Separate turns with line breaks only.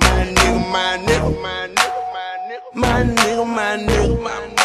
nigga, my nigga, my nigga, my nigga, my nigga, my nigga, my nigga.